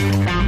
Bye.